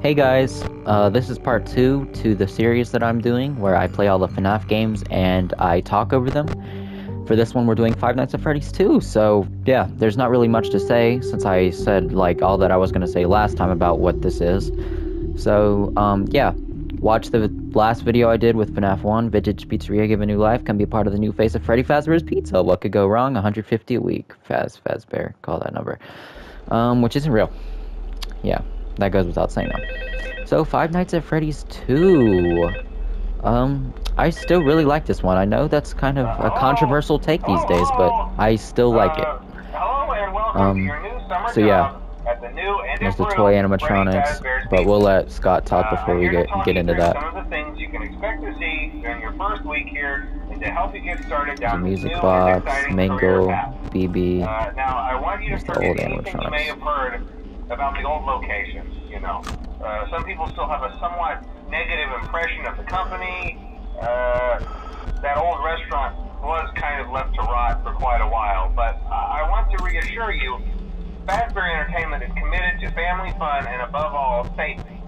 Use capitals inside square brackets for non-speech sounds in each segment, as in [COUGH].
Hey guys, uh, this is part two to the series that I'm doing where I play all the FNAF games and I talk over them. For this one, we're doing Five Nights at Freddy's 2, so yeah, there's not really much to say since I said like all that I was gonna say last time about what this is. So, um, yeah, watch the last video I did with FNAF 1, Vintage Pizzeria Give a New Life, can be part of the new face of Freddy Fazbear's Pizza. What could go wrong? 150 a week. Faz, Fazbear, call that number. Um, which isn't real. Yeah, that goes without saying though. So, Five Nights at Freddy's 2. Um, I still really like this one. I know that's kind of a controversial take these days, but I still like it. Um, so yeah, there's the toy animatronics, but we'll let Scott talk before we get get into that. The things you can expect to see during your first week here, and to help you get started down The music box, Mangle. BB. Uh, now, I want you to the old anything you may have heard about the old locations. You know, uh, some people still have a somewhat negative impression of the company. Uh, that old restaurant was kind of left to rot for quite a while, but I I want to reassure you, Fazbear Entertainment is committed to family fun and above all safety.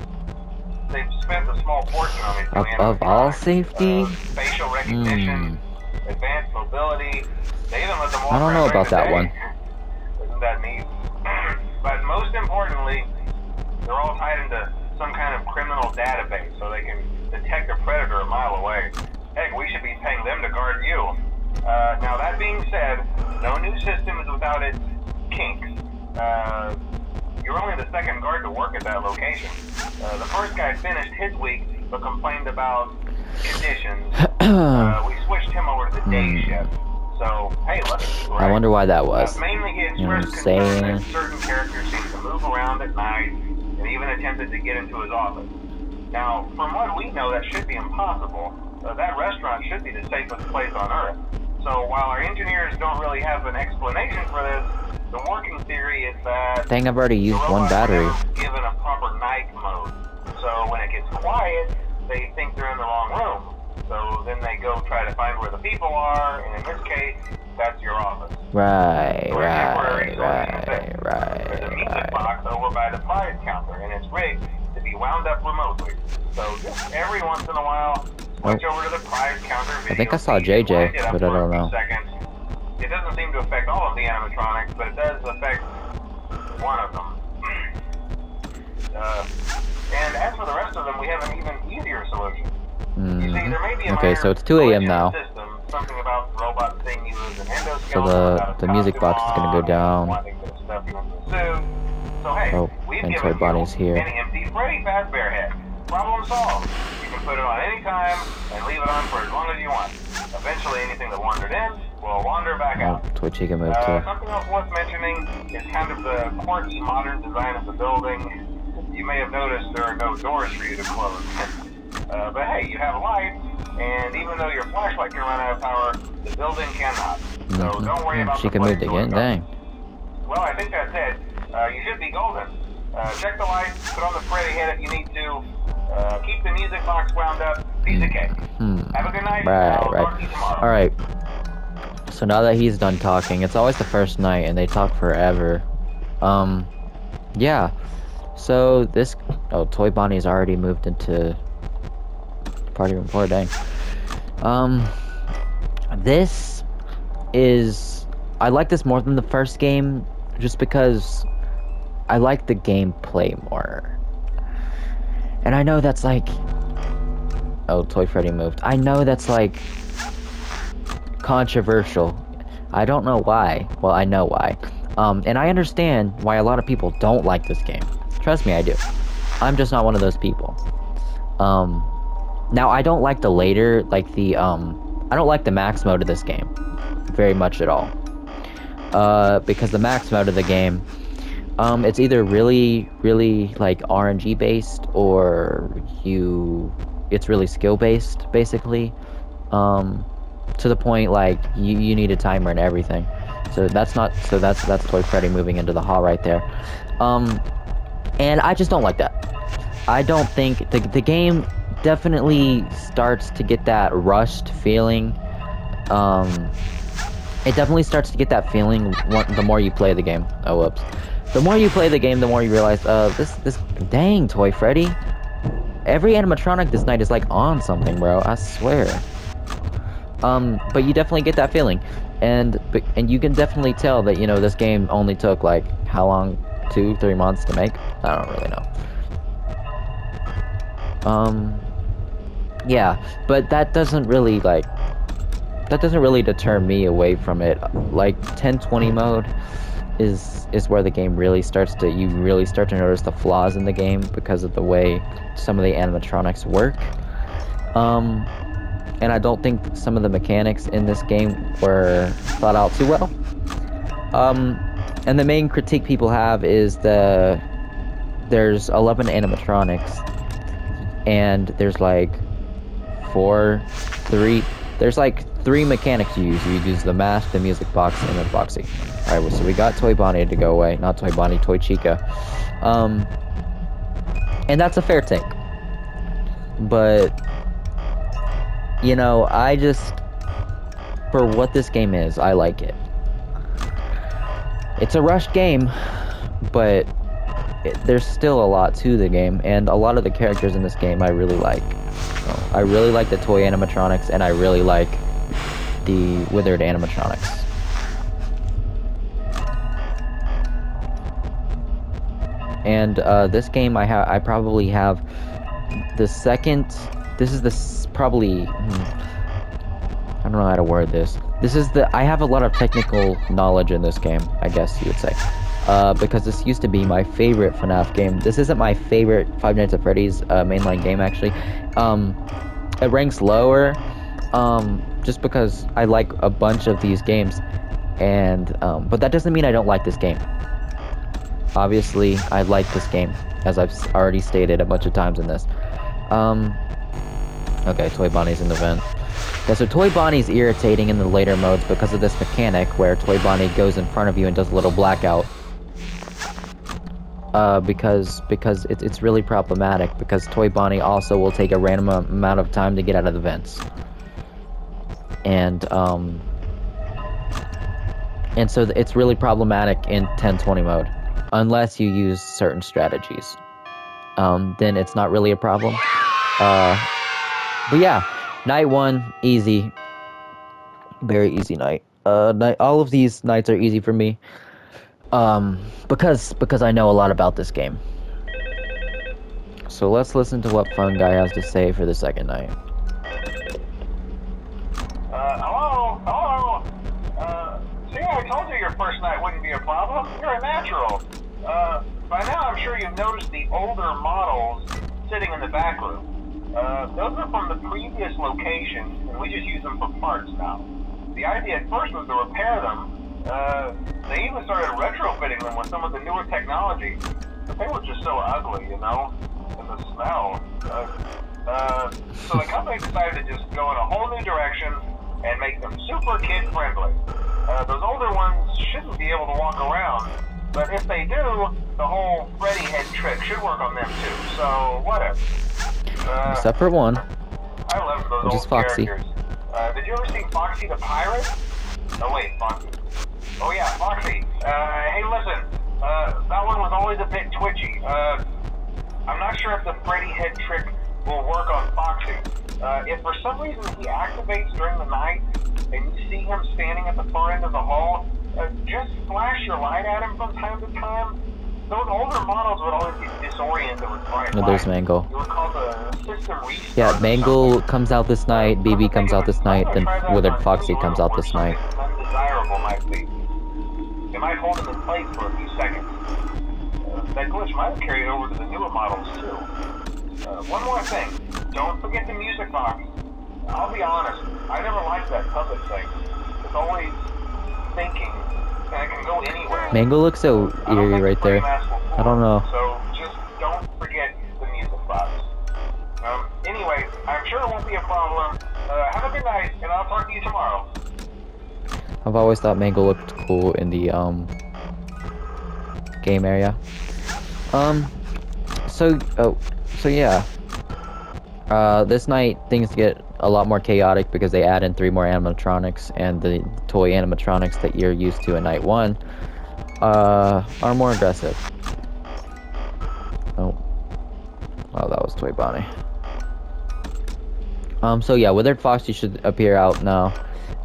They've spent a small fortune on it. Above all safety? Uh, facial recognition, advanced mobility. They even let them I don't know about that during one. [LAUGHS] Isn't that neat? [CLEARS THROAT] but most importantly, they're all tied into some kind of criminal database so they can detect a predator a mile away. Heck, we should be paying them to guard you. Uh, now, that being said, no new system is without its kinks. Uh, you're only the second guard to work at that location. Uh, the first guy finished his week but complained about conditions. [CLEARS THROAT] uh, we switched him over to the day shift. So, hey. Hmm. I wonder why that was. Uh, mainly You know what I'm saying? certain characters seem to move around at night and even attempted to get into his office. Now, from what we know, that should be impossible. Uh, that restaurant should be the safest place on Earth. So while our engineers don't really have an explanation for this, the working theory is that Dang, I've already used one battery. given a proper night mode. So when it gets quiet, they think they're in the wrong room. So then they go try to find where the people are, and in this case, that's your office. Right, So a temporary right, right, There's a right, music right. box over by the prize counter, and it's rigged to be wound up remotely. So just every once in a while, switch over to the prize counter Oh. think I saw JJ, wind it up but I don't know. Seconds. It doesn't seem to affect all of the animatronics, but it does affect one of them. [CLEARS THROAT] Uh, and as for the rest of them, we have an even easier solution. You see, there may be a Mhm. Okay, so it's 2 a.m. now. the System, something about the robot seeing you as an endoskeleton So the- the music box is gonna go down. wanting to stuff you into a suit. So Oh, and Toy Bonnie's here. an empty Freddy Problem solved. You can put it on any time and leave it on for as long as you want. Eventually, anything that wandered in will wander back Oh, out. Twitch he can move Uh, too. something else worth mentioning is kind of the quirky modern design of the building. You may have noticed there are no doors for you to close. Uh, but hey, you have lights, and even though your flashlight can run out of power, the building cannot. So Mhm. don't worry about She the can move again, dang. Well, I think that's it. Uh, you should be golden. Uh, check the lights, put on the Freddy head if you need to. Uh, keep the music box wound up. Piece of cake. Hmm. Have a good night. Right, right. talk to you tomorrow. Alright. So now that he's done talking, it's always the first night and they talk forever. Um, yeah. So this, oh, Toy Bonnie's already moved into party before, dang. Um, this is, I like this more than the first game just because I like the gameplay more. And I know that's like, oh, Toy Freddy moved. I know that's like controversial. I don't know why. Well, I know why. Um, and I understand why a lot of people don't like this game. Trust me, I do. I'm just not one of those people. Um, now I don't like the later, like the um, I don't like the max mode of this game, very much at all. Uh, because the max mode of the game, um, it's either really, really like RNG based or you, it's really skill based, basically. Um, to the point like you, you need a timer and everything. So that's not so that's that's Toy Freddy moving into the hall right there. Um, and I just don't like that. I don't think the the game definitely starts to get that rushed feeling. Um, it definitely starts to get that feeling the more you play the game. Oh, whoops. the more you play the game, the more you realize, uh, this, this, dang, Toy Freddy. Every animatronic this night is like on something, bro. I swear. Um, but you definitely get that feeling, and and you can definitely tell that you know this game only took like how long, two, three months to make. I don't really know. Um, yeah, but that doesn't really like that doesn't really deter me away from it. Like 1020 mode is is where the game really starts to you really start to notice the flaws in the game because of the way some of the animatronics work. Um, and I don't think some of the mechanics in this game were thought out too well. Um, and the main critique people have is the there's 11 animatronics, and there's like four, three. There's like three mechanics you use. You use the mask, the music box, and the boxy. All right, so we got Toy Bonnie to go away, not Toy Bonnie, Toy Chica, um, and that's a fair take. But you know, I just, for what this game is, I like it. It's a rushed game, but it, there's still a lot to the game, and a lot of the characters in this game I really like. I really like the toy animatronics, and I really like the withered animatronics. And uh, this game, I have, I probably have the second. This is the probably. Hmm, I don't know how to word this. This is the. I have a lot of technical knowledge in this game, I guess you would say. Uh, because this used to be my favorite FNAF game. This isn't my favorite Five Nights at Freddy's uh, mainline game, actually. Um, it ranks lower, um, just because I like a bunch of these games, and um, but that doesn't mean I don't like this game. Obviously, I like this game, as I've already stated a bunch of times in this. Um, Okay, Toy Bonnie's in the vent. Yeah, so Toy Bonnie's irritating in the later modes because of this mechanic where Toy Bonnie goes in front of you and does a little blackout. Uh, because because it, it's really problematic because Toy Bonnie also will take a random amount of time to get out of the vents. And um, and so it's really problematic in 1020 mode unless you use certain strategies. Um, then it's not really a problem. Uh, but yeah, night one, easy. Very easy night. Uh, night, all of these nights are easy for me. Um, because because I know a lot about this game. So let's listen to what Phone Guy has to say for the second night. Uh, hello, hello. Uh, see, I told you your first night wouldn't be a problem. You're a natural. Uh, by now I'm sure you've noticed the older models sitting in the back room. Uh, those are from the previous location, and we just use them for parts now. The idea at first was to repair them. Uh, they even started retrofitting them with some of the newer technology, but they were just so ugly, you know? And the smell. Uh, uh, so the company decided to just go in a whole new direction and make them super kid friendly. Uh, those older ones shouldn't be able to walk around, but if they do, the whole Freddy head trick should work on them too, so whatever. Uh, Except for one. I love those which old is Foxy. characters. Uh, did you ever see Foxy the Pirate? Oh wait, Foxy. Oh yeah, Foxy. Uh, hey listen, uh, that one was always a bit twitchy. Uh, I'm not sure if the Freddy head trick will work on Foxy. Uh, if for some reason he activates during the night and you see him standing at the far end of the hall, uh, just flash your light at him from time to time those older models would always get disoriented with bright No, there's Mangle. It was called a system restart Yeah, or Mangle comes out this night, BB comes out this night, then Withered Foxy comes out this night. Might. It hold him in place for a few seconds. Uh, that glitch might have carried over to the newer models too. Uh, one more thing. Don't forget the music box. I'll be honest, I never liked that puppet thing. It's always thinking, and it can go anywhere. Mangle looks so eerie right there. I don't know. So just don't forget the music box. Um, anyway, I'm sure it won't be a problem. Uh, have a good night, and I'll talk to you tomorrow. I've always thought Mangle looked cool in the um game area. Um, so oh, so yeah. Uh, this night things get a lot more chaotic because they add in three more animatronics and the toy animatronics that you're used to in night one uh, are more aggressive. Oh. Oh, that was Toy Bonnie. Um, so yeah, Withered Foxy should appear out now.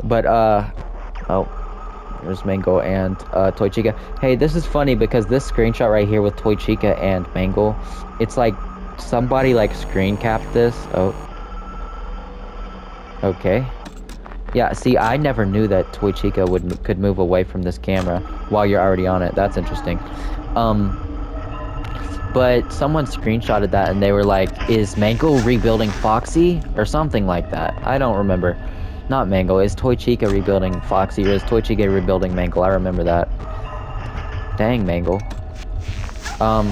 But, uh, oh, there's Mangle and, uh, Toy Chica. Hey, this is funny because this screenshot right here with Toy Chica and Mangle, it's like somebody, like, screen capped this. Oh. Okay. Yeah, see, I never knew that Toy would could move away from this camera while you're already on it. That's interesting. Um, but someone screenshotted that and they were like, "Is Mangle rebuilding Foxy or something like that?" I don't remember. Not Mangle. Is Toy rebuilding Foxy or is Toy rebuilding Mangle? I remember that. Dang, Mangle. Um,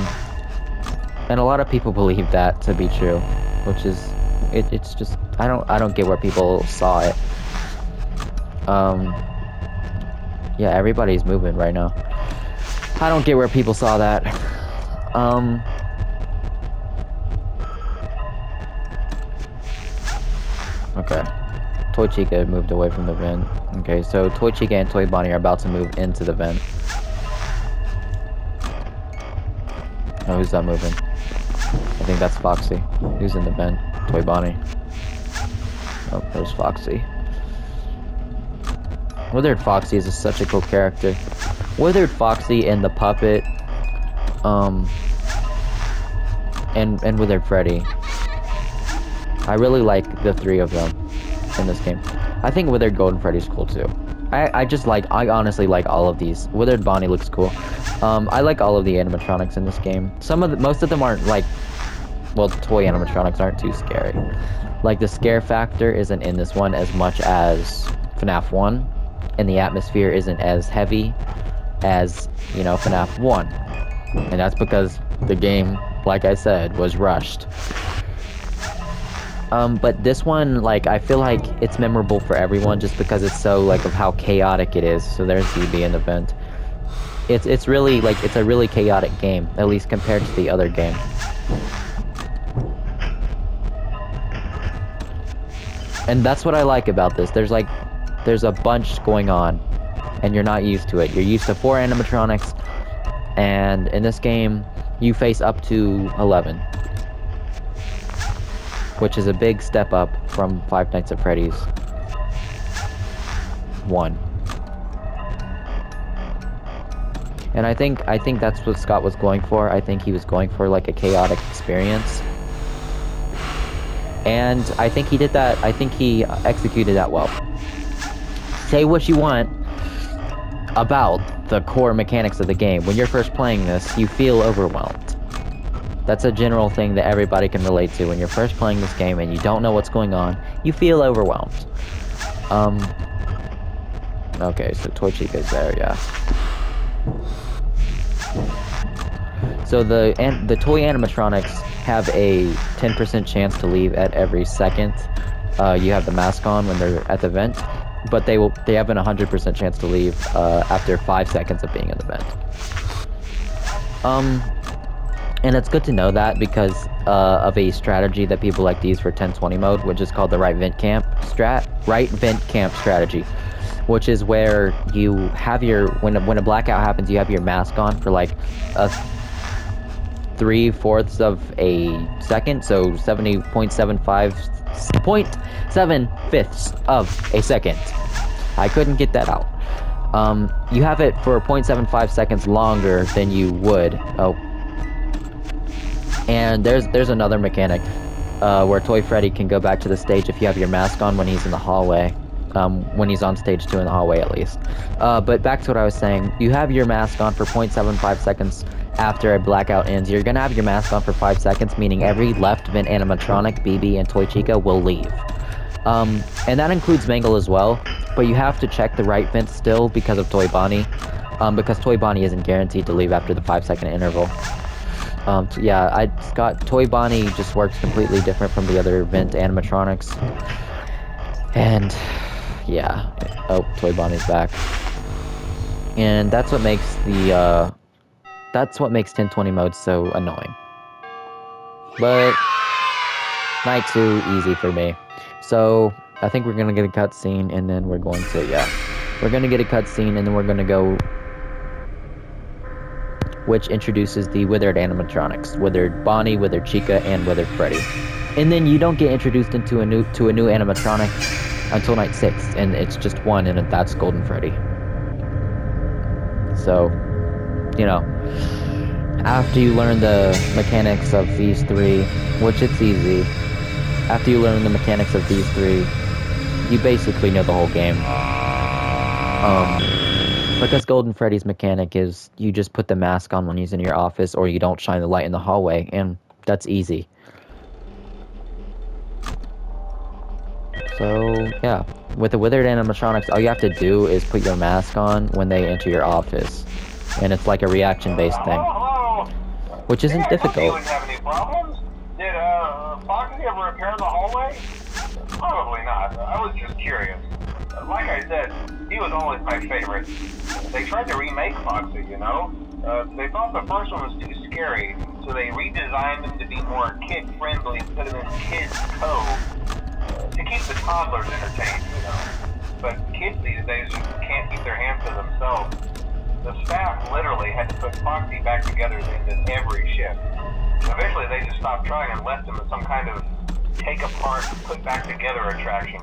and a lot of people believe that to be true, which is, it, it's just I don't I don't get where people saw it. Um, yeah, everybody's moving right now. I don't get where people saw that. Um, okay. Toy Chica moved away from the vent. Okay, so Toy Chica and Toy Bonnie are about to move into the vent. Oh, who's that moving? I think that's Foxy. Who's in the vent? Toy Bonnie. Oh, there's Foxy. Withered Foxy is such a cool character. Withered Foxy and the puppet, um, and and Withered Freddy. I really like the three of them in this game. I think Withered Golden Freddy's cool too. I, I just like, I honestly like all of these. Withered Bonnie looks cool. Um, I like all of the animatronics in this game. Some of the, most of them aren't like, well, toy animatronics aren't too scary. Like the scare factor isn't in this one as much as FNAF 1 and the atmosphere isn't as heavy as, you know, FNAF 1. And that's because the game, like I said, was rushed. Um, but this one, like, I feel like it's memorable for everyone just because it's so, like, of how chaotic it is. So there's BB in the vent. It's, it's really, like, it's a really chaotic game, at least compared to the other game. And that's what I like about this. There's, like, there's a bunch going on and you're not used to it. You're used to four animatronics and in this game you face up to 11 which is a big step up from Five Nights at Freddy's 1. And I think I think that's what Scott was going for. I think he was going for like a chaotic experience. And I think he did that. I think he executed that well say what you want about the core mechanics of the game. When you're first playing this, you feel overwhelmed. That's a general thing that everybody can relate to. When you're first playing this game and you don't know what's going on, you feel overwhelmed. Um. Okay, so Toy Chica's there, yeah. So the an the toy animatronics have a 10% chance to leave at every second. Uh, you have the mask on when they're at the vent, but they will they have an 100% chance to leave uh, after five seconds of being in the vent. Um, and it's good to know that because uh, of a strategy that people like to use for 1020 mode, which is called the right vent camp strat, right vent camp strategy, which is where you have your when a, when a blackout happens, you have your mask on for like a three fourths of a second, so 70.75 0.7 fifths of a second. I couldn't get that out. Um, you have it for 0.75 seconds longer than you would. Oh. And there's there's another mechanic uh, where Toy Freddy can go back to the stage if you have your mask on when he's in the hallway. Um, when he's on stage 2 in the hallway at least. Uh, but back to what I was saying, you have your mask on for 0.75 seconds after a blackout ends, you're gonna have your mask on for 5 seconds, meaning every left vent animatronic, BB, and Toy Chica will leave. Um, and that includes Mangle as well, but you have to check the right vent still because of Toy Bonnie, um, because Toy Bonnie isn't guaranteed to leave after the 5 second interval. Um, yeah, I got Toy Bonnie just works completely different from the other vent animatronics. And, yeah. Oh, Toy Bonnie's back. And that's what makes the, uh, that's what makes 1020 mode so annoying. But night two, easy for me. So I think we're gonna get a cutscene and then we're going to yeah. We're gonna get a cutscene and then we're gonna go which introduces the withered animatronics, withered Bonnie, withered Chica, and withered Freddy. And then you don't get introduced into a new to a new animatronic until night six, and it's just one, and that's Golden Freddy. So, you know, after you learn the mechanics of these three, which it's easy, after you learn the mechanics of these three, you basically know the whole game. Um, because Golden Freddy's mechanic is you just put the mask on when he's in your office, or you don't shine the light in the hallway, and that's easy. So, yeah. With the Withered animatronics, all you have to do is put your mask on when they enter your office. And it's like a reaction-based thing. Which isn't Yeah, I thought You difficult. wouldn't have any problems. Did uh, Foxy ever in the hallway? Probably not. I was just curious. Like I said, he was always my favorite. They tried to remake Foxy, you know? Uh, they thought the first one was too scary, so they redesigned him to be more kid-friendly, put him in Kids Cove uh, to keep the toddlers entertained, you know. But kids these days can't keep their hands to themselves. The staff literally had to put Foxy back together of every shift. Eventually, they just stopped trying and left him as some kind of take apart, put back together attraction.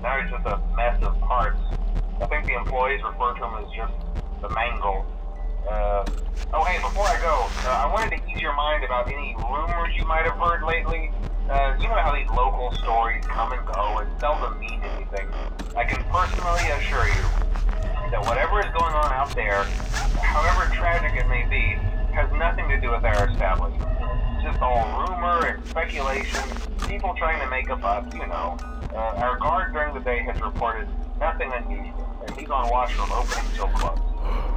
Now he's just a mess of parts. I think the employees refer to him as just the mangle. Uh, oh, hey, before I go, uh, I wanted to ease your mind about any rumors you might have heard lately. Uh, you know how these local stories come and go and seldom mean anything. I can personally assure you that whatever is going on out there, however tragic it may be, has nothing to do with our establishment. It's just all rumor and speculation, people trying to make a buck, you know. Uh, our guard during the day has reported nothing unusual, and he's on watch from opening till close.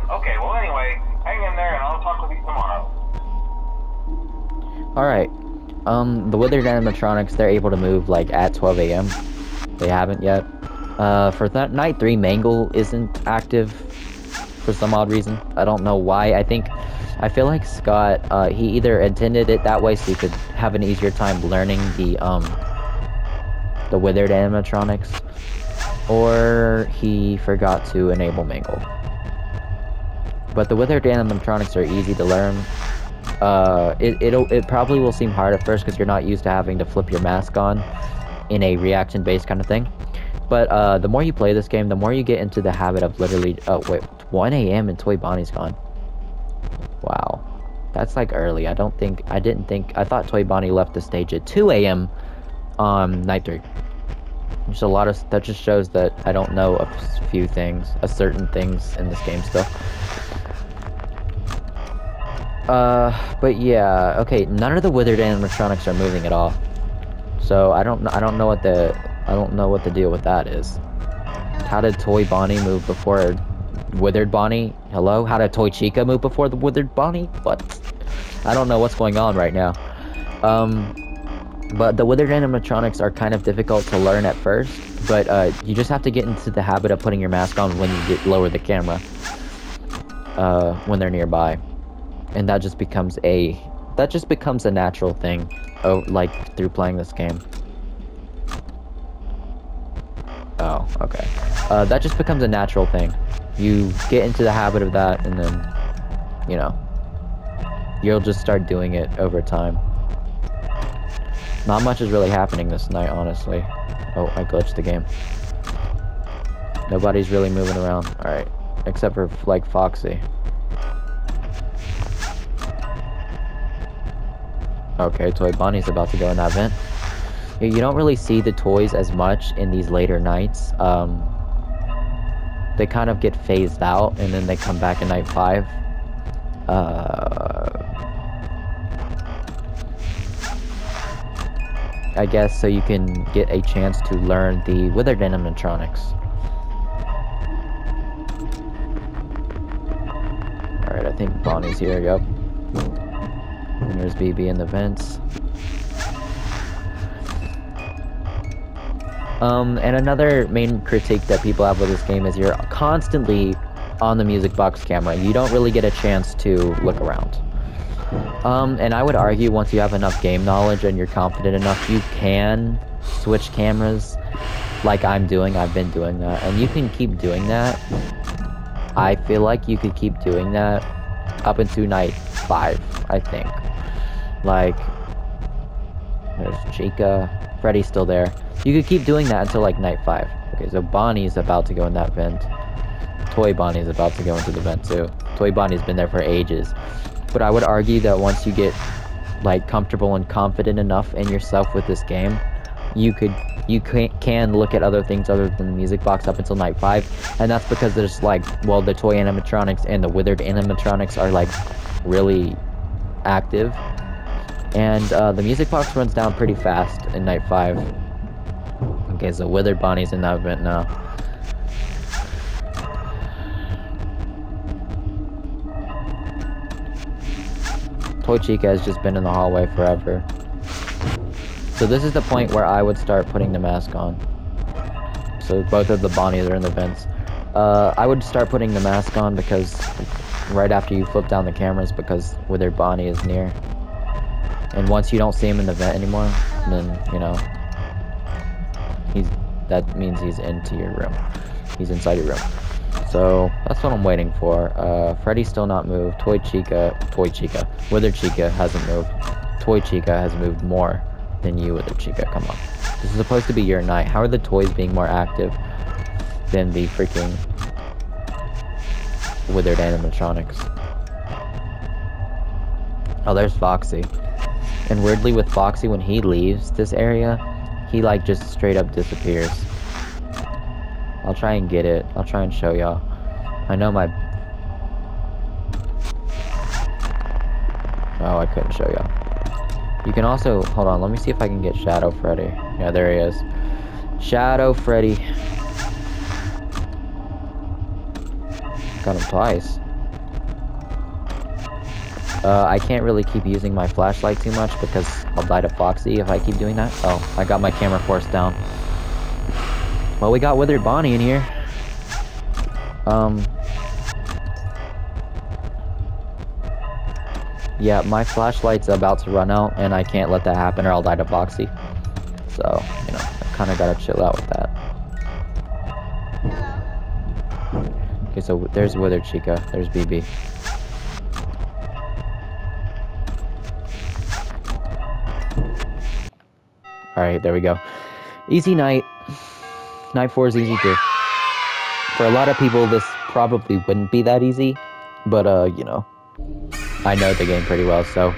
Okay, well anyway, hang in there and I'll talk with you tomorrow. Alright. Um, the Withered animatronics, they're able to move, like, at 12 a.m. They haven't yet. Uh, for that night 3, Mangle isn't active for some odd reason. I don't know why. I think, I feel like Scott, uh, he either intended it that way so he could have an easier time learning the, um, the Withered animatronics, or he forgot to enable Mangle. But the Withered animatronics are easy to learn. Uh, it, it'll, it probably will seem hard at first because you're not used to having to flip your mask on in a reaction-based kind of thing. But uh, the more you play this game, the more you get into the habit of literally. Oh wait, 1 a.m. and Toy Bonnie's gone. Wow, that's like early. I don't think. I didn't think. I thought Toy Bonnie left the stage at 2 a.m. on night three. There's a lot of. That just shows that I don't know a few things, a certain things in this game still. Uh, but yeah, okay. None of the withered animatronics are moving at all. So I don't. I don't know what the. I don't know what the deal with that is. How did Toy Bonnie move before Withered Bonnie? Hello? How did Toy Chica move before the Withered Bonnie? What? I don't know what's going on right now. Um, but the Withered animatronics are kind of difficult to learn at first, but uh, you just have to get into the habit of putting your mask on when you get lower the camera. Uh, when they're nearby, and that just becomes a that just becomes a natural thing, oh, like through playing this game. Oh, okay. Uh, that just becomes a natural thing. You get into the habit of that, and then, you know, you'll just start doing it over time. Not much is really happening this night, honestly. Oh, I glitched the game. Nobody's really moving around. Alright. Except for, like, Foxy. Okay, Toy Bonnie's about to go in that vent. You don't really see the toys as much in these later nights. Um, they kind of get phased out, and then they come back in night five. Uh, I guess so you can get a chance to learn the withered animatronics. Alright, I think Bonnie's here, yep. And there's BB in the vents. Um, and another main critique that people have with this game is you're constantly on the music box camera. You don't really get a chance to look around. Um, and I would argue once you have enough game knowledge and you're confident enough, you can switch cameras like I'm doing. I've been doing that. And you can keep doing that. I feel like you could keep doing that up into night five, I think. Like, there's Chica. Freddy's still there. You could keep doing that until like night five. Okay, so Bonnie's about to go in that vent. Toy Bonnie's about to go into the vent too. Toy Bonnie's been there for ages. But I would argue that once you get like comfortable and confident enough in yourself with this game, you could you can, can look at other things other than the music box up until night five, and that's because there's like well the toy animatronics and the withered animatronics are like really active, and uh, the music box runs down pretty fast in night five. Okay, so withered Bonnie's in that event now. Toy Chica has just been in the hallway forever. So this is the point where I would start putting the mask on. So both of the Bonnies are in the vents. Uh, I would start putting the mask on because right after you flip down the cameras because Withered Bonnie is near. And once you don't see him in the vent anymore, then, you know, he's that means he's into your room. He's inside your room. So that's what I'm waiting for. Uh, Freddy's still not moved. Toy Chica, Toy Chica, Withered Chica hasn't moved. Toy Chica has moved more than you, Withered Chica. Come on. This is supposed to be your night. How are the toys being more active than the freaking withered animatronics? Oh, there's Foxy. And weirdly with Foxy, when he leaves this area, he like just straight up disappears. I'll try and get it. I'll try and show y'all. I know my... Oh, I couldn't show y'all. You can also... Hold on, let me see if I can get Shadow Freddy. Yeah, there he is. Shadow Freddy. Got him twice. Uh, I can't really keep using my flashlight too much because I'll die to Foxy if I keep doing that. Oh, I got my camera forced down. Well, we got Withered Bonnie in here. Um. Yeah, my flashlight's about to run out, and I can't let that happen or I'll die to Foxy. So, you know, I kind of gotta chill out with that. Okay, so there's Withered Chica. There's BB. Alright, there we go. Easy night. Night 4 is easy too. For a lot of people, this probably wouldn't be that easy. But, uh, you know. I know the game pretty well, so...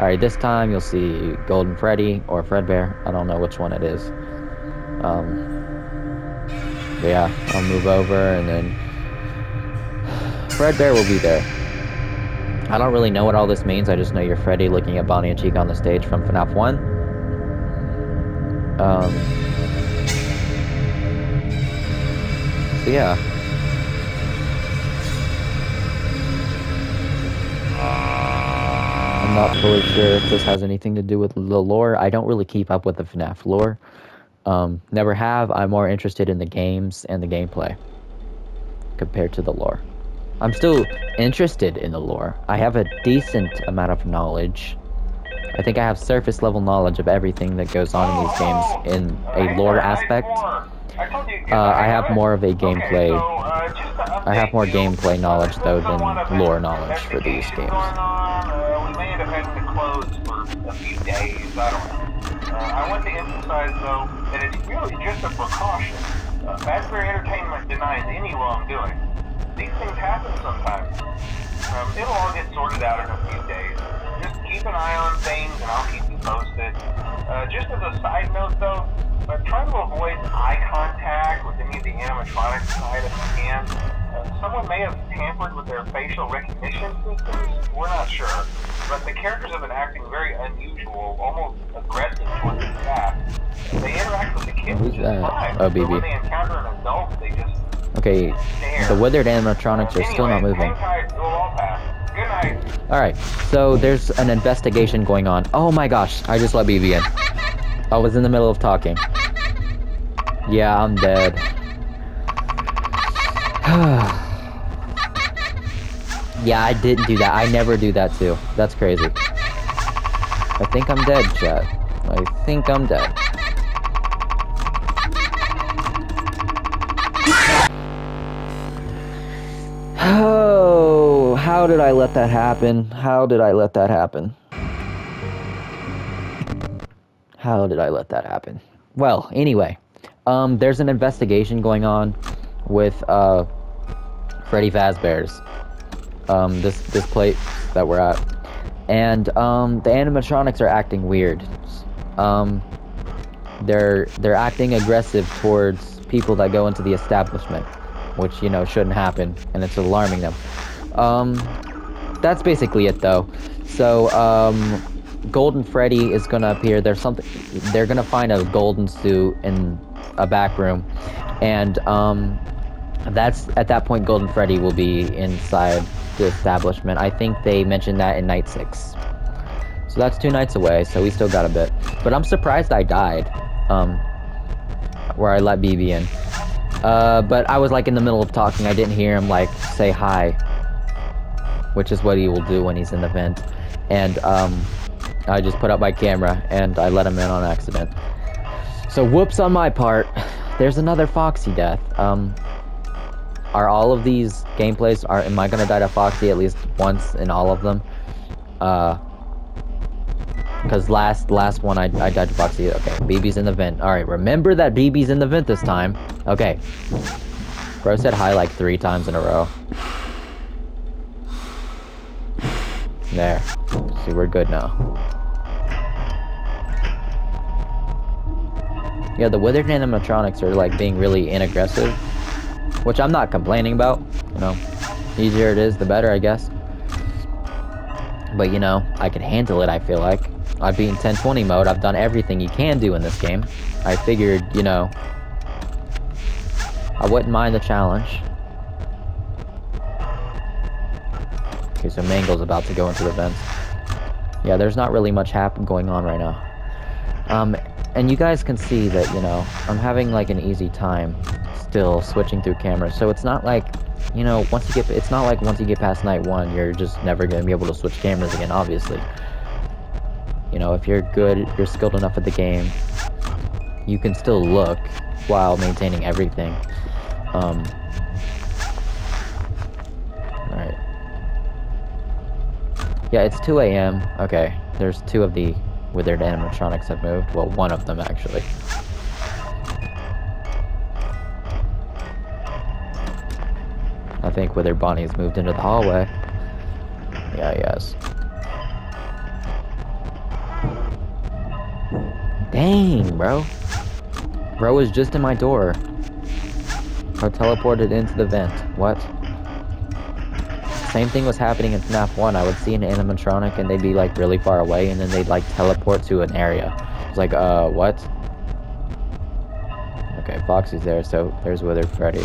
Alright, this time you'll see Golden Freddy or Fredbear. I don't know which one it is. Um... Yeah, I'll move over and then... Fredbear will be there. I don't really know what all this means. I just know you're Freddy looking at Bonnie and Chica on the stage from FNAF 1. Um, so yeah. I'm not fully sure if this has anything to do with the lore. I don't really keep up with the FNAF lore. Um, never have. I'm more interested in the games and the gameplay compared to the lore. I'm still interested in the lore. I have a decent amount of knowledge. I think I have surface level knowledge of everything that goes on in these games in a lore aspect. Uh, I have more of a gameplay. I have more gameplay knowledge though than lore knowledge for these games. I want to emphasize though that it's really just a precaution. Entertainment denies any wrongdoing. These things happen sometimes. Um, it'll all get sorted out in a few days. Just keep an eye on things and I'll keep you posted. Uh, just as a side note though, uh, try to avoid eye contact with any of the animatronic side if you can. Uh, someone may have tampered with their facial recognition systems. We're not sure. But the characters have been acting very unusual, almost aggressive towards the staff. They interact with the kids Who's that? fine. Oh, BB. when they encounter an adult, they just Okay, the withered animatronics are still not Anyway, moving. Alright, so there's an investigation going on. Oh my gosh, I just let BB in. I was in the middle of talking. Yeah, I'm dead. [SIGHS] yeah, I didn't do that. I never do that too. That's crazy. I think I'm dead, chat. I think I'm dead. [SIGHS] How How did I let that happen? How did I let that happen? How did I let that happen? Well, anyway, um, there's an investigation going on with uh, Freddy Fazbear's. Um, this this place that we're at, and um, the animatronics are acting weird. Um, they're they're acting aggressive towards people that go into the establishment, which you know shouldn't happen, and it's alarming them. Um, that's basically it though. So um, Golden Freddy is gonna appear. There's something. They're gonna find a golden suit in a back room, and um, that's at that point Golden Freddy will be inside the establishment. I think they mentioned that in night six. So that's two nights away. So we still got a bit. But I'm surprised I died. Um, where I let BB in. Uh, but I was like in the middle of talking. I didn't hear him like say hi, which is what he will do when he's in the vent. And um, I just put up my camera and I let him in on accident. So whoops on my part. [SIGHS] There's another Foxy death. Um, are all of these gameplays are am I gonna die to Foxy at least once in all of them? Uh, because last last one I, I died to Foxy. Okay, BB's in the vent. All right, remember that BB's in the vent this time. Okay, bro said hi like three times in a row. There. See, we're good now. Yeah, the withered animatronics are like being really inaggressive, which I'm not complaining about. You know, easier it is, the better, I guess. But you know, I can handle it. I feel like I've been 1020 mode. I've done everything you can do in this game. I figured, you know, I wouldn't mind the challenge. Okay, so Mangle's about to go into the vents. Yeah, there's not really much happen going on right now. Um, and you guys can see that, you know, I'm having like an easy time still switching through cameras. So it's not like, you know, once you get, it's not like once you get past night one, you're just never going to be able to switch cameras again, obviously. You know, if you're good, you're skilled enough at the game, you can still look while maintaining everything. Um, Alright. Yeah, it's 2 a.m. Okay, there's two of the withered animatronics have moved. Well, one of them, actually. I think Withered Bonnie's moved into the hallway. Yeah, yes. Dang, bro. Bro was just in my door. I teleported into the vent. What? Same thing was happening in FNAF 1. I would see an animatronic and they'd be like really far away and then they'd like teleport to an area. It's like, uh, what? Okay, Foxy's there, so there's Withered Freddy.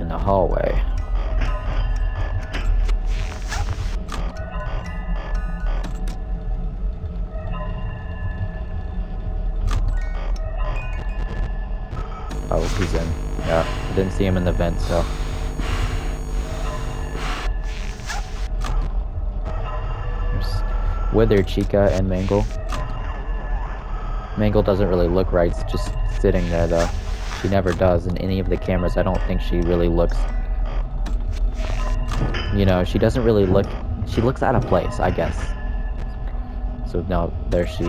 In the hallway. Oh, he's in. Yeah, I didn't see him in the vent, so. Withered Chica and Mangle. Mangle doesn't really look right, just sitting there though. She never does in any of the cameras. I don't think she really looks. You know, she doesn't really look. She looks out of place, I guess. So now there she.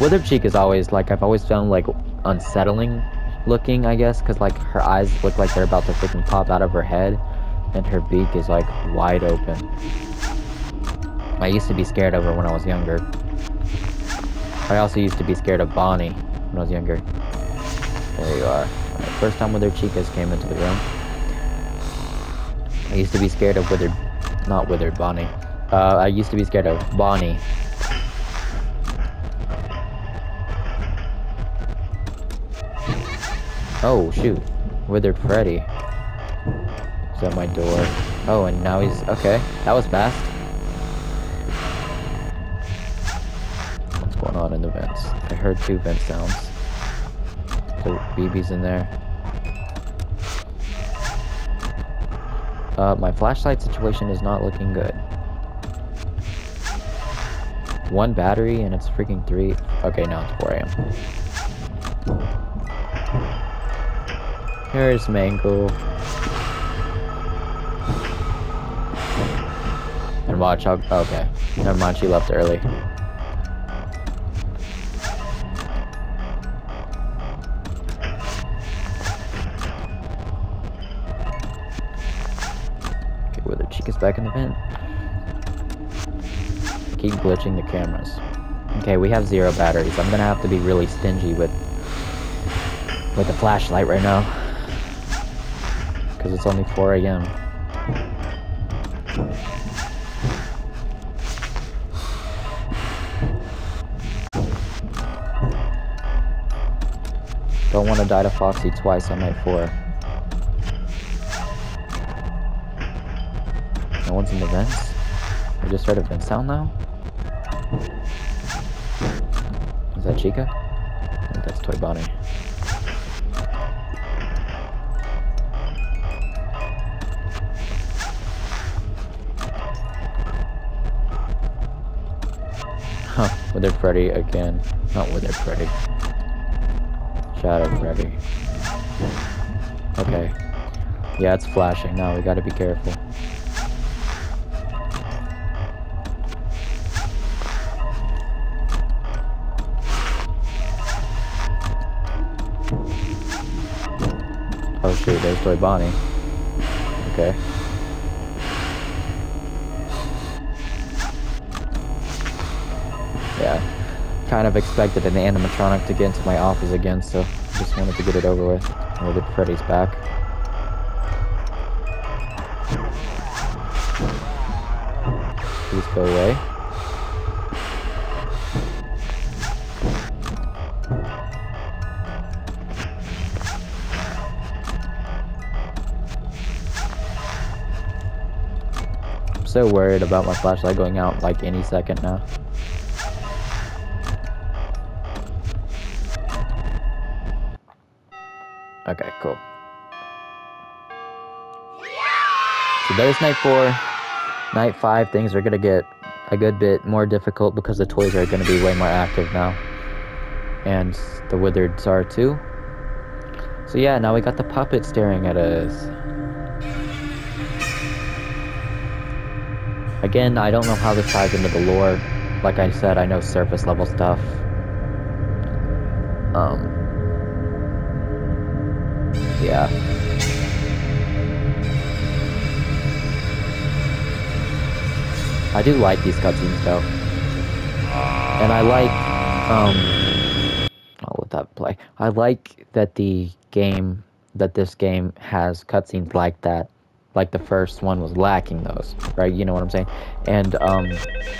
Withered Chica is always like I've always found like unsettling looking, I guess, because like her eyes look like they're about to freaking pop out of her head, and her beak is like wide open. I used to be scared of her when I was younger. I also used to be scared of Bonnie when I was younger. There you are. Right, first time Withered Chicas came into the room. I used to be scared of Withered, not Withered Bonnie. Uh, I used to be scared of Bonnie. Oh shoot, Withered Freddy. Is at my door. Oh, and now he's okay. That was fast. Heard two vent sounds. So BB's in there. Uh, my flashlight situation is not looking good. One battery and it's freaking three. Okay, now it's 4 a.m. Here's Mangle. And Watch. I'll, okay. Never mind. She left early. Okay, whether Chica's back in the vent. Keep glitching the cameras. Okay, we have zero batteries. I'm gonna have to be really stingy with with the flashlight right now. Because it's only 4 a.m. Don't want to die to Foxy twice on night 4. No one's in the vents? I just heard a vent sound now? Is that Chica? I think that's Toy Bonnie. Huh, Withered Freddy again. Not Withered Freddy. Shadow Freddy. Okay. Yeah, it's flashing now. We gotta be careful. Expected an animatronic to get into my office again, so I just wanted to get it over with. We'll get Freddy's back. Please go away. I'm so worried about my flashlight going out like any second now. There's night four. Night five, things are gonna get a good bit more difficult because the toys are gonna be way more active now. And the withereds are too. So yeah, now we got the puppet staring at us. Again, I don't know how this ties into the lore. Like I said, I know surface level stuff. Um, I do like these cutscenes though. And I like um I'll let that play. I like that the game that this game has cutscenes like that. Like the first one was lacking those, right? You know what I'm saying? And um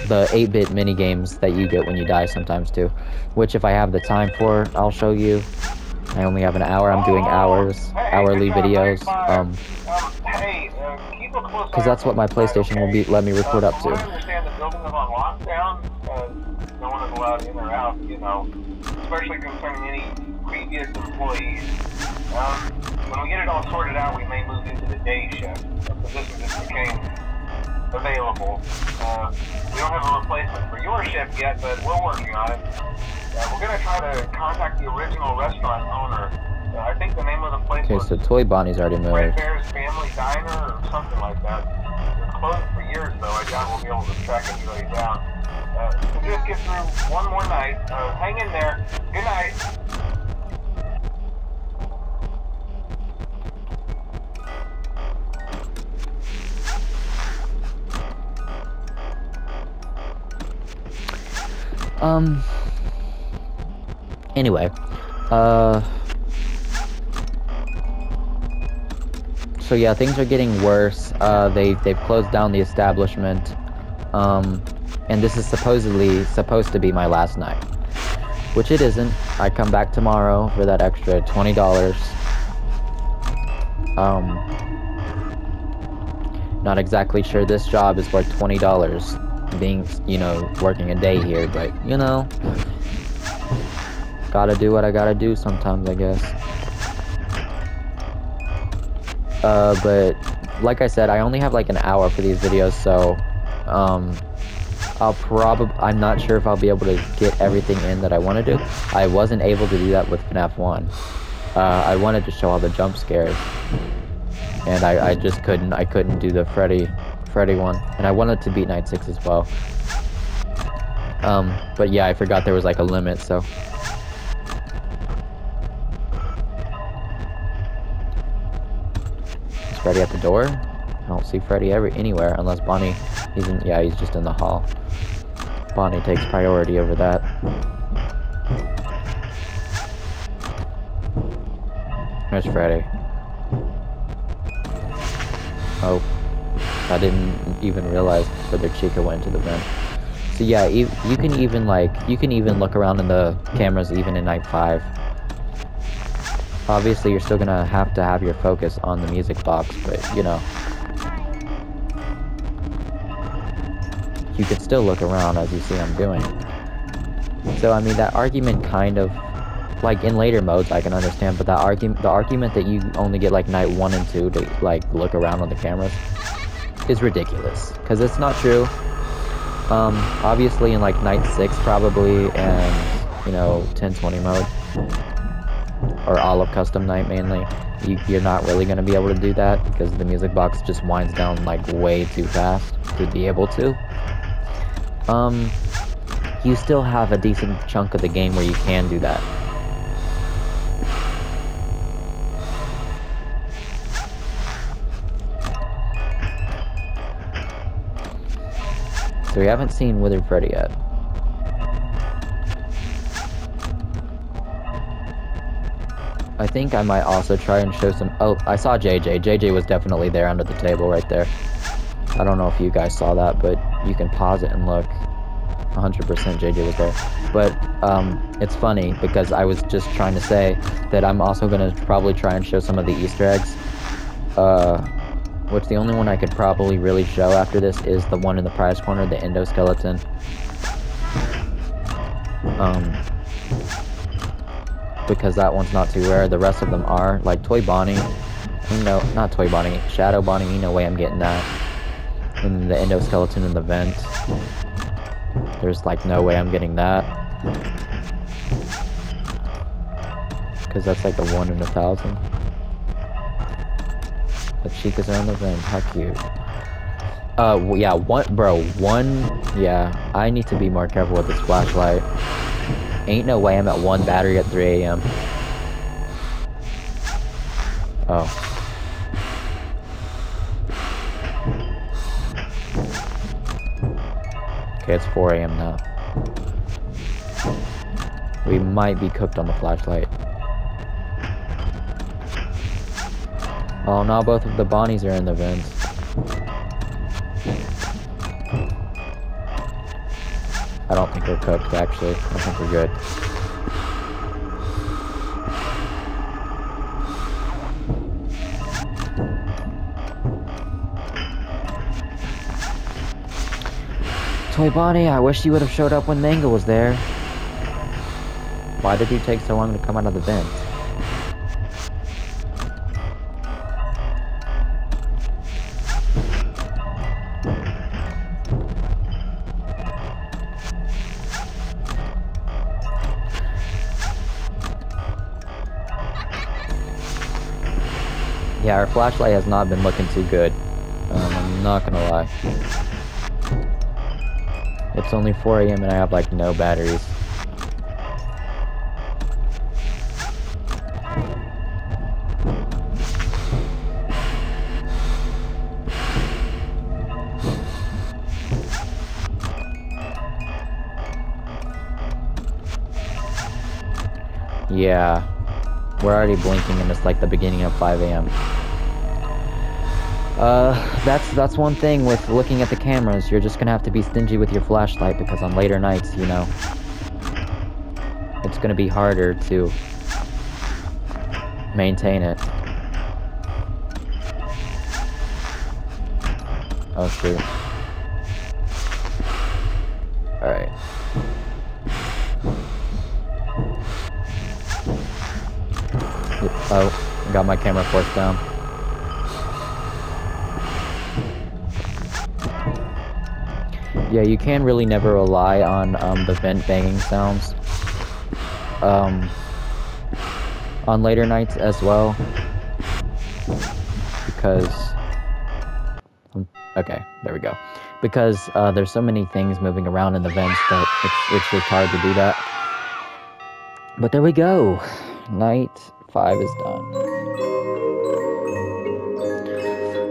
the 8-bit mini games that you get when you die sometimes too. Which if I have the time for, I'll show you. I only have an hour. I'm doing hours, hourly videos. Um, because that's what my PlayStation will be let me record up to. Understand the building is on lockdown. Uh, no one is allowed in or out. You know, especially concerning any previous employees. Um, when we get it all sorted out, we may move into the day shift. The position just became available. Uh, we don't have a replacement for your shift yet, but we're working on it. Uh, we're gonna try to contact the original restaurant owner. Uh, I think the name of the place Okay, was so Toy Bonnie's already Red moved. Bear's Family Diner or something like that. It was closed for years, though. I doubt we'll be able to track anybody down. Uh, so just get through one more night. Uh, hang in there. Good night. Um. Anyway, uh. So yeah, things are getting worse. Uh, they they've closed down the establishment. Um, and this is supposedly supposed to be my last night, which it isn't. I come back tomorrow for that extra twenty dollars. Um, not exactly sure this job is worth twenty dollars being, you know, working a day here, but you know, gotta do what I gotta do sometimes, I guess. Uh, but like I said, I only have like an hour for these videos, so um, I'll probably I'm not sure if I'll be able to get everything in that I want to do. I wasn't able to do that with FNAF 1. Uh, I wanted to show all the jump scares, and I, I just couldn't. I couldn't do the Freddy Freddy one, and I wanted to beat Night Six as well. Um, but yeah, I forgot there was like a limit, so. Is Freddy at the door? I don't see Freddy ever anywhere unless Bonnie. He's in. Yeah, he's just in the hall. Bonnie takes priority over that. There's Freddy. Oh, I didn't even realize where their Chica went into the vent. So yeah, you, you can even like, you can even look around in the cameras even in night 5. Obviously you're still gonna have to have your focus on the music box, but you know. You can still look around as you see I'm doing. So I mean that argument kind of like in later modes I can understand, but that argument the argument that you only get like night one and two to like look around on the cameras is ridiculous. Cause it's not true. Um, obviously in like night 6 probably, and, you know, 1020 mode, or all of custom night mainly, you, you're not really going to be able to do that, because the music box just winds down like way too fast to be able to. Um, you still have a decent chunk of the game where you can do that. So we haven't seen Withered Freddy yet. I think I might also try and show some... Oh, I saw JJ. JJ was definitely there under the table right there. I don't know if you guys saw that, but you can pause it and look. 100% JJ was there. But um, it's funny because I was just trying to say that I'm also going to probably try and show some of the Easter eggs. Uh, which the only one I could probably really show after this is the one in the prize corner, the endoskeleton. Um, because that one's not too rare. The rest of them are, like Toy Bonnie, know, not Toy Bonnie, Shadow Bonnie, know way I'm getting that. And the endoskeleton in the vent. There's like no way I'm getting that. Because that's like a one in a thousand. Chicas are on the vent. How cute. Uh, yeah, one, bro, one, yeah, I need to be more careful with this flashlight. Ain't no way I'm at one battery at 3 a.m. Oh. Okay, it's 4 a.m. now. We might be cooked on the flashlight. Oh, now both of the Bonnies are in the vents. I don't think we're cooked, actually. I think we're good. Toy Bonnie, I wish you would have showed up when Mangle was there. Why did you take so long to come out of the vent? Flashlight has not been looking too good. Um, I'm not gonna lie. It's only 4 a.m. and I have like no batteries. Yeah. We're already blinking and it's like the beginning of 5 a.m. Uh, that's that's one thing with looking at the cameras. You're just gonna have to be stingy with your flashlight because on later nights, you know, it's gonna be harder to maintain it. Oh shoot. Alright. Oh, got my camera forced down. Yeah, you can really never rely on um, the vent banging sounds. Um, on later nights as well. Because, um, Okay, there we go. Because uh, there's so many things moving around in the vents that it's, it's just hard to do that. But there we go. Night five is done.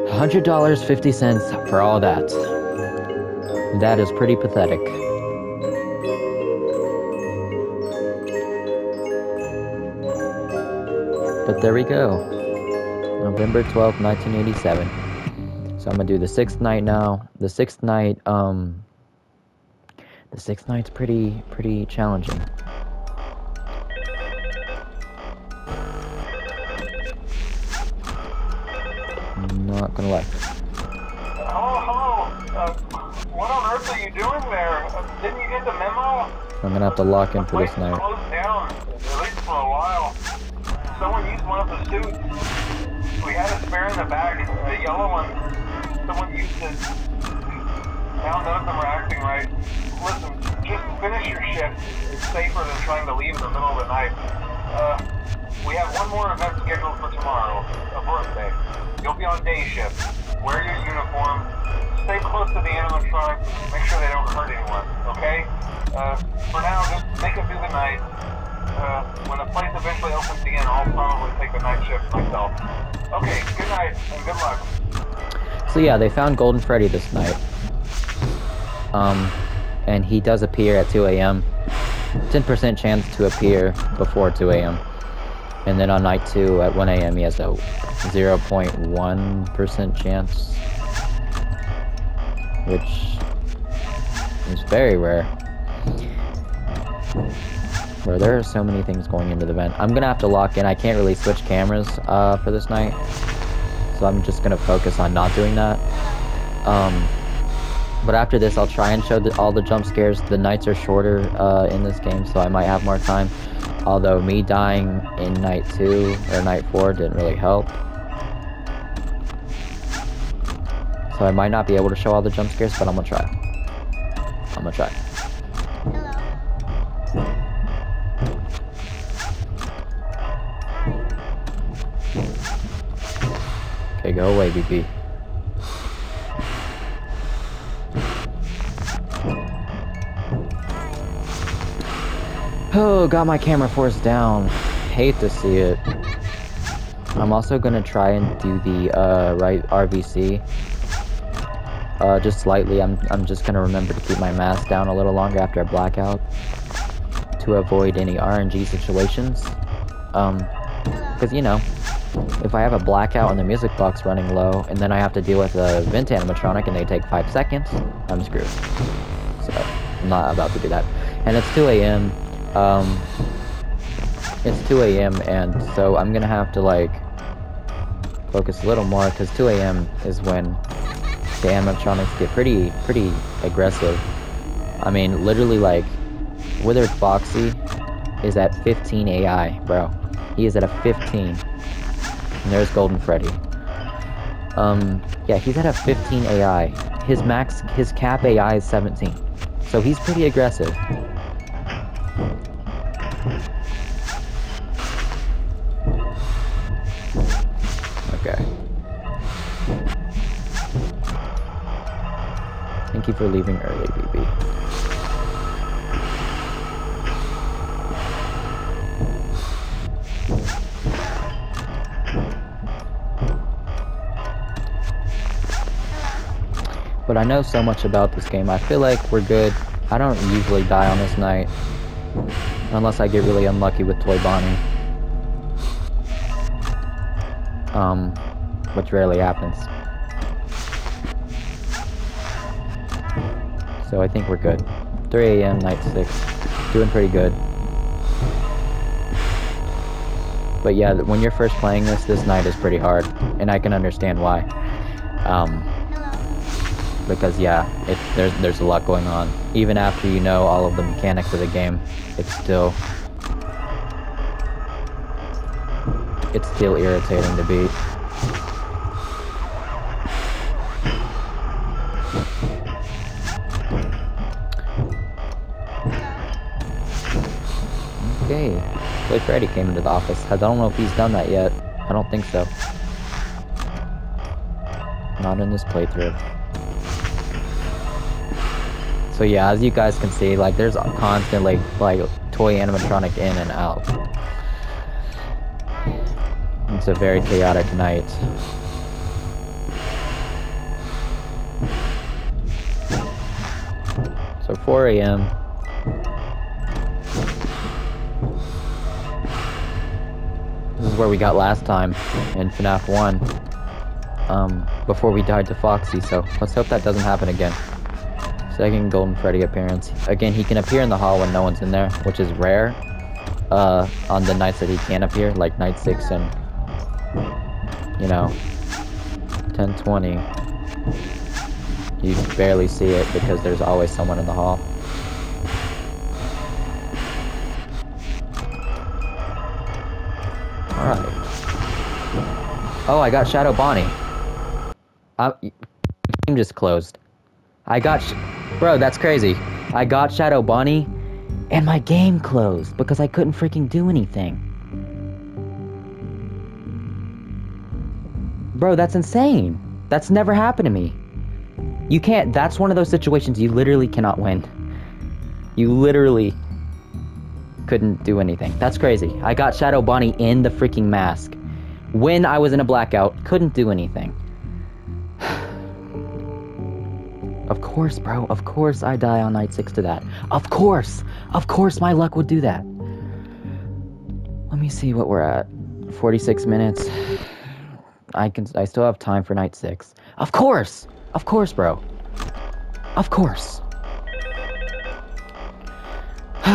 $100.50 for all that. That is pretty pathetic. But there we go. November 12th, 1987. So I'm gonna do the sixth night now. The sixth night, um, the sixth night's pretty, pretty challenging. To lock in for this night. down, at least for a while. Someone used one of the suits. We had a spare in the back, a yellow one. Someone used it. Now none of them are acting right. Listen, just finish your shift. It's safer than trying to leave in the middle of the night. Uh, we have one more event scheduled for tomorrow, a birthday. You'll be on day shift. Wear your uniform. Stay close to the animatronics. Make sure they don't hurt anyone, okay? Uh, for now, the night. Uh, when the place eventually opens again, I'll probably take the night shift myself. Okay, good night and good luck. So yeah, they found Golden Freddy this night. Um, and he does appear at 2 a.m. 10% chance to appear before 2 a.m. And then on night 2 at 1 a.m. he has a 0.1% chance. Which is very rare. There are so many things going into the vent. I'm gonna have to lock in. I can't really switch cameras uh, for this night. So I'm just gonna focus on not doing that. Um, but after this, I'll try and show the, all the jump scares. The nights are shorter uh, in this game, so I might have more time. Although me dying in night two or night four didn't really help. So I might not be able to show all the jump scares, but I'm gonna try. I'm gonna try. Go away, BB. Oh, got my camera force down. Hate to see it. I'm also gonna try and do the uh, right RVC. Uh, just slightly. I'm I'm just gonna remember to keep my mask down a little longer after a blackout to avoid any RNG situations. Um, because you know, if I have a blackout and the music box running low, and then I have to deal with a vent animatronic and they take five seconds, I'm screwed. So I'm not about to do that. And it's 2 a.m. Um, it's 2 a.m. and so I'm gonna have to like focus a little more because 2 a.m. is when the animatronics get pretty pretty aggressive. I mean, literally like Withered Foxy is at 15 AI, bro. He is at a 15. And there's Golden Freddy. Um, yeah, he's at a 15 AI. His max, his cap AI is 17. So he's pretty aggressive. Okay. Thank you for leaving early, BB. I know so much about this game. I feel like we're good. I don't usually die on this night. Unless I get really unlucky with Toy Bonnie. Um, which rarely happens. So I think we're good. 3 a.m. night 6. Doing pretty good. But yeah, when you're first playing this, this night is pretty hard. And I can understand why. Um, because yeah, it, there's there's a lot going on. Even after you know all of the mechanics of the game, it's still it's still irritating to beat. Okay, Toy Freddy came into the office. I don't know if he's done that yet. I don't think so. Not in this playthrough. So yeah, as you guys can see, like there's constantly like toy animatronic in and out. It's a very chaotic night. So 4 a.m. This is where we got last time in FNAF 1. Um, before we died to Foxy, so let's hope that doesn't happen again. Second Golden Freddy appearance. Again, he can appear in the hall when no one's in there, which is rare. Uh, on the nights that he can appear, like night 6 and, you know, 1020. You barely see it because there's always someone in the hall. Alright. Oh, I got Shadow Bonnie. I, game just closed. I got... Bro, that's crazy. I got Shadow Bonnie, and my game closed because I couldn't freaking do anything. Bro, that's insane. That's never happened to me. You can't... That's one of those situations you literally cannot win. You literally couldn't do anything. That's crazy. I got Shadow Bonnie in the freaking mask. When I was in a blackout, couldn't do anything. Of course, bro. Of course I die on night six to that. Of course. Of course my luck would do that. Let me see what we're at. 46 minutes. I can I still have time for night six. Of course! Of course, bro. Of course. [SIGHS]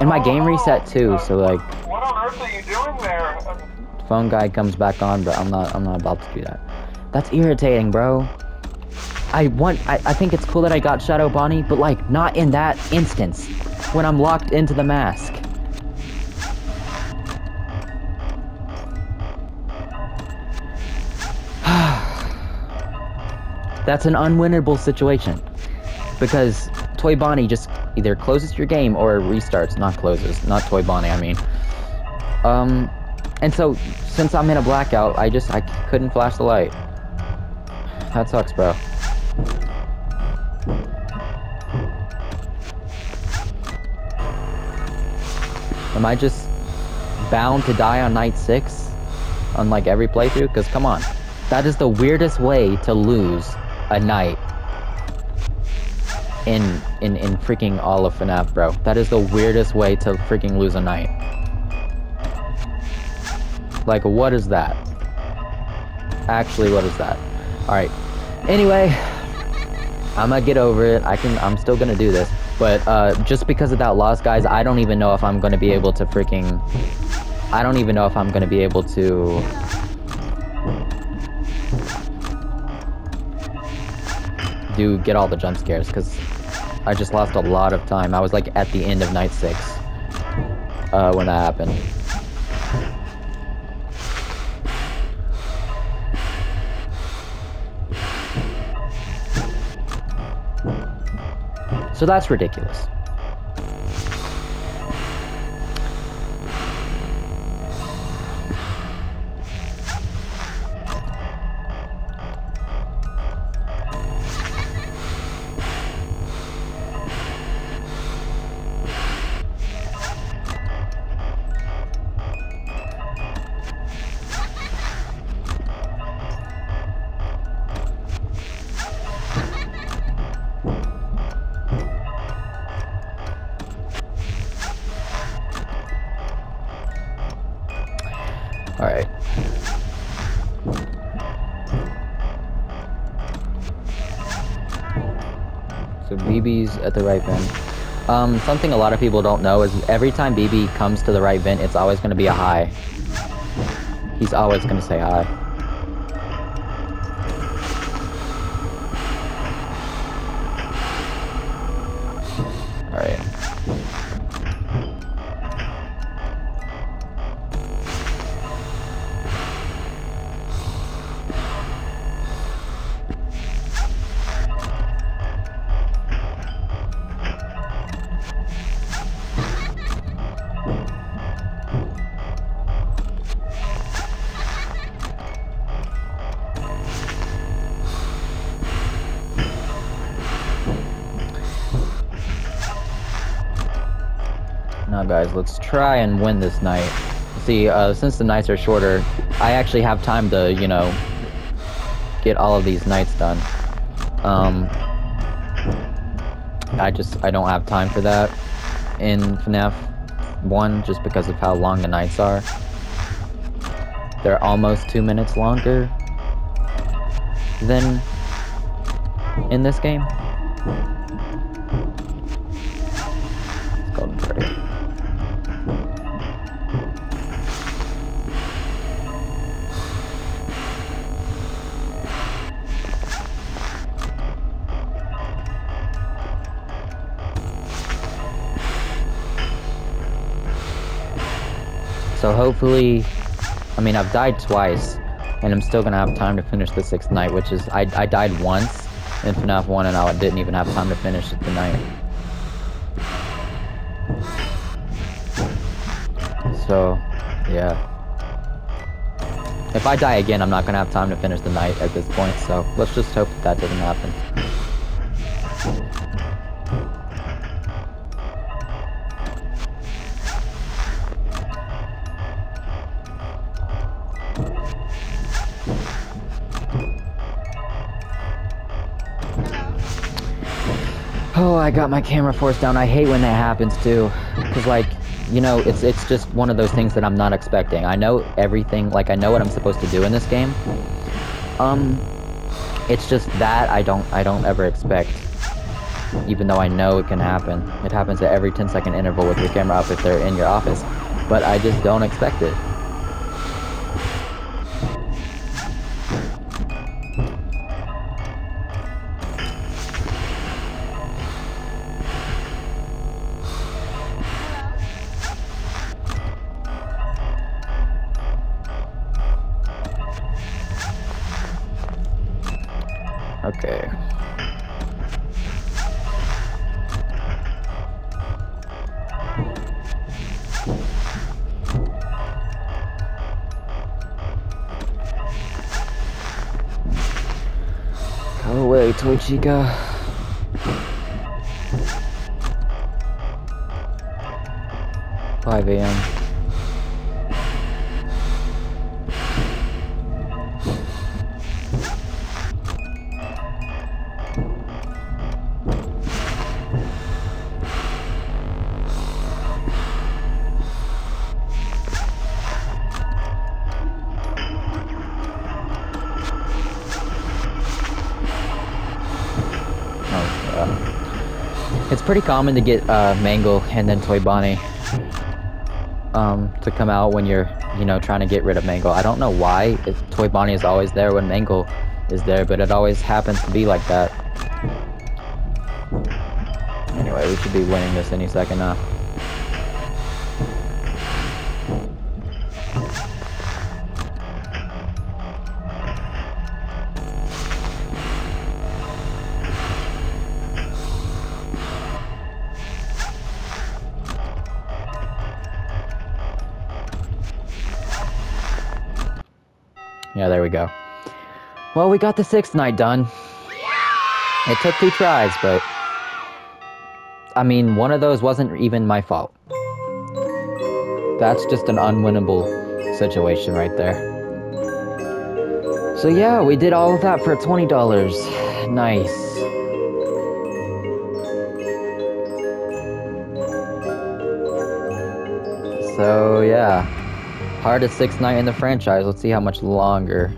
and my game reset too, so like What on earth are you doing there? Phone guy comes back on, but I'm not I'm not about to do that. That's irritating, bro. I want I, I think it's cool that I got Shadow Bonnie, but like not in that instance. When I'm locked into the mask. [SIGHS] That's an unwinnable situation. Because Toy Bonnie just either closes your game or restarts, not closes, not Toy Bonnie, I mean. Um, and so, since I'm in a blackout, I just, I couldn't flash the light. That sucks, bro. Am I just bound to die on night six? On like every playthrough? Because come on. That is the weirdest way to lose a night in in in freaking all of FNAF, bro. That is the weirdest way to freaking lose a night. Like, what is that? Actually, what is that? All right. Anyway, I'm gonna get over it. I can. I'm still gonna do this, but uh, just because of that loss, guys, I don't even know if I'm gonna be able to freaking. I don't even know if I'm gonna be able to. Do get all the jump scares because I just lost a lot of time. I was like at the end of night six uh, when that happened. So that's ridiculous. BB's at the right vent. Um, something a lot of people don't know is every time BB comes to the right vent, it's always going to be a high. He's always going to say hi. Let's try and win this night. See, uh, since the nights are shorter, I actually have time to, you know, get all of these nights done. Um, I just, I don't have time for that in FNAF 1 just because of how long the nights are. They're almost two minutes longer than in this game. So hopefully, I mean, I've died twice, and I'm still gonna have time to finish the sixth night, which is, I, I died once in FNAF 1 and I didn't even have time to finish the night. So, yeah. If I die again, I'm not gonna have time to finish the night at this point, so let's just hope that, that doesn't happen. I got my camera force down. I hate when that happens too. Cause like, you know, it's it's just one of those things that I'm not expecting. I know everything, like I know what I'm supposed to do in this game. Um, it's just that I don't I don't ever expect. Even though I know it can happen. It happens at every 10 second interval with your camera up if they're in your office. But I just don't expect it. Chica. Five AM. Pretty common to get uh, Mangle and then Toy Bonnie um, to come out when you're, you know, trying to get rid of Mangle. I don't know why Toy Bonnie is always there when Mangle is there, but it always happens to be like that. Anyway, we should be winning this any second now. Well, we got the sixth night done. It took two tries, but... I mean, one of those wasn't even my fault. That's just an unwinnable situation right there. So yeah, we did all of that for $20. Nice. So yeah. Hardest sixth night in the franchise. Let's see how much longer.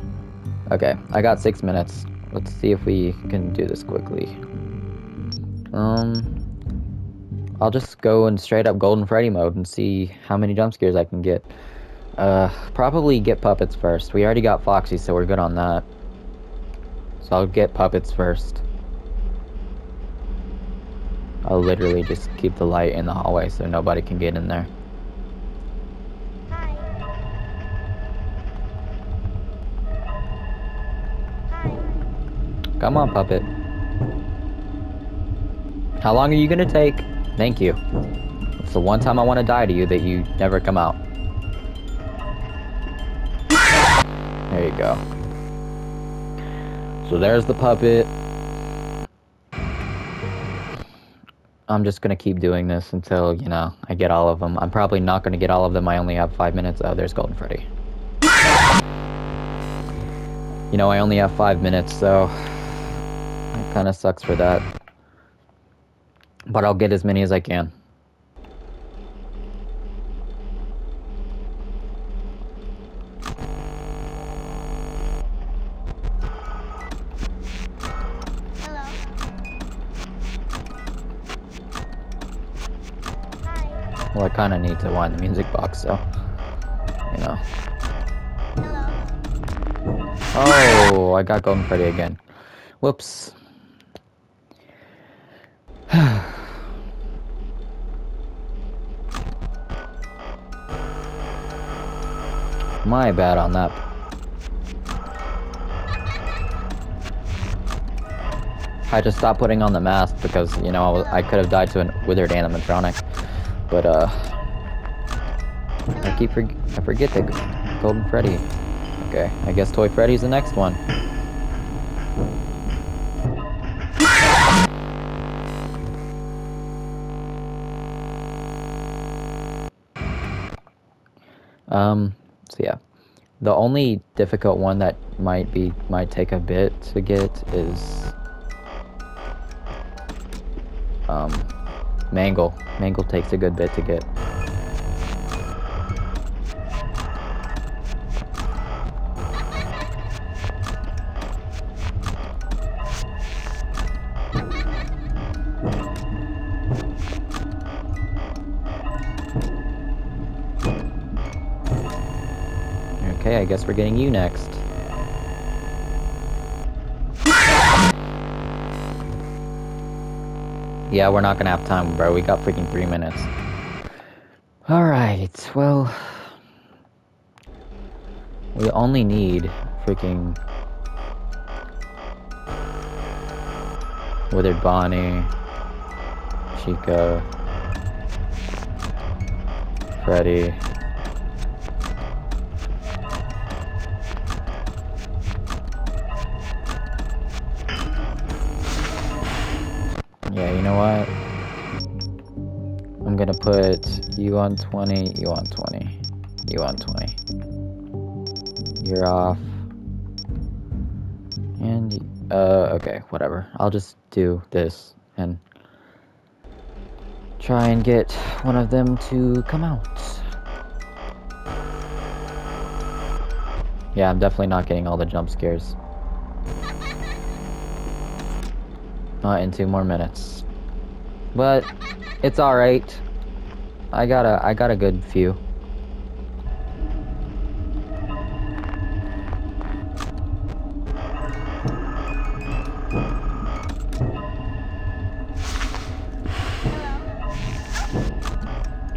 Okay, I got six minutes. Let's see if we can do this quickly. Um, I'll just go in straight up Golden Freddy mode and see how many jump scares I can get. Uh, probably get puppets first. We already got Foxy, so we're good on that. So I'll get puppets first. I'll literally just keep the light in the hallway so nobody can get in there. Come on, puppet. How long are you gonna take? Thank you. It's the one time I want to die to you that you never come out. There you go. So there's the puppet. I'm just gonna keep doing this until, you know, I get all of them. I'm probably not gonna get all of them. I only have five minutes. Oh, there's Golden Freddy. You know, I only have five minutes, so it kind of sucks for that. But I'll get as many as I can. Hello. Hi. Well, I kind of need to wind the music box, so, you know. Hello. Oh, I got Golden Freddy again. Whoops. My bad on that. I just stopped putting on the mask because, you know, I, was, I could have died to a withered animatronic. But, uh, I keep for, I forget the Golden Freddy. Okay, I guess Toy Freddy's the next one. Um, so yeah. The only difficult one that might be might take a bit to get is um Mangle. Mangle takes a good bit to get. We're getting you next. Yeah, we're not gonna have time, bro. We got freaking three minutes. Alright, well... We only need freaking... Withered Bonnie... Chica... Freddy... I'm gonna put you on 20, you on 20, you on 20. You're off. And, uh, okay, whatever. I'll just do this and try and get one of them to come out. Yeah, I'm definitely not getting all the jump scares. Not in two more minutes. But it's alright. I got a I got a good few.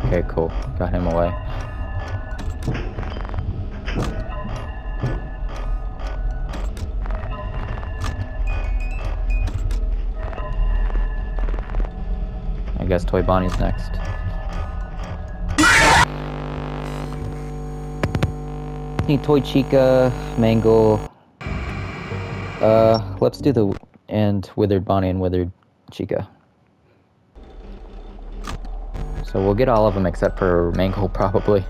Okay, cool. Got him away. I guess Toy Bonnie's next. Need Toy Chica, Mangle. Uh, let's do the and Withered Bonnie and Withered Chica. So we'll get all of them except for Mangle, probably.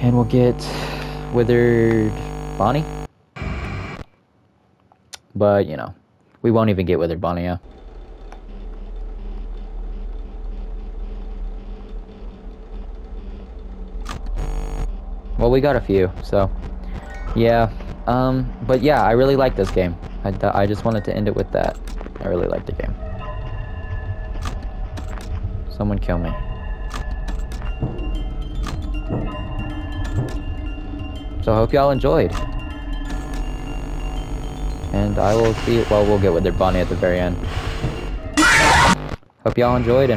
And we'll get Withered Bonnie. But, you know, we won't even get Withered Bonnie, yeah. Well, we got a few, so yeah. Um, but yeah, I really like this game. I, I just wanted to end it with that. I really like the game. Someone kill me. So I hope y'all enjoyed. And I will see. Well, we'll get Withered Bonnie at the very end. Hope y'all enjoyed, and I'll.